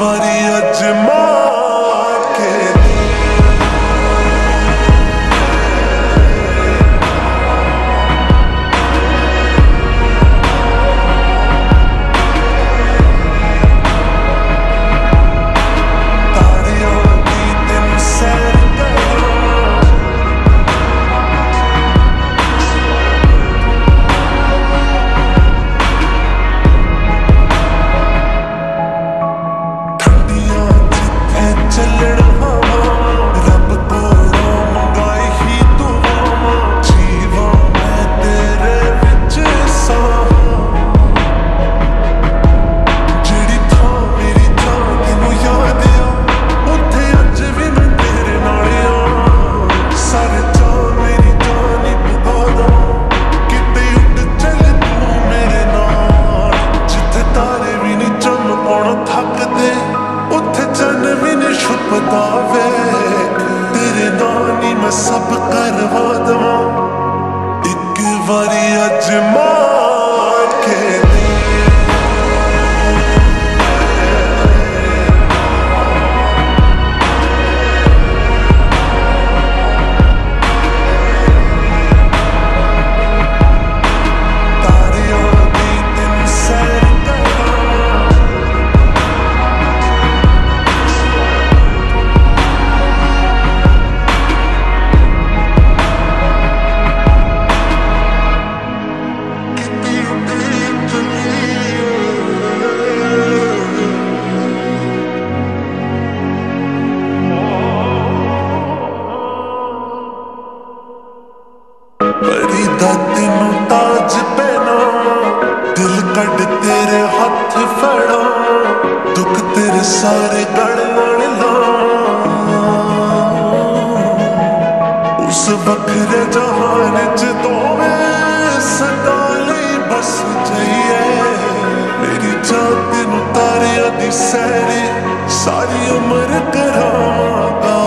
Anvari acıma بتاوے تیرے دانی میں سب کروانا ਦਾ ਤੈਨੂੰ ਤਾਜ ਪਹਿਨਾ। ਦਿਲ ਕੱਢ ਤੇਰੇ ਹੱਥ ਫੜੋ। ਦੁੱਖ ਤੇਰੇ ਸਾਰੇ ਗੜਵਣ ਚ ਦੋਵੇਂ ਸਦਾ ਲਈ ਬਸ ਜਾਈਏ। ਮੇਰੀ ਜਾਤ ਨੂੰ ਤਾਰਿਆਂ ਦੀ ਸਹਿਰੇ ਸਾਰੀ ਉਮਰ ਕਰਾਂਗਾ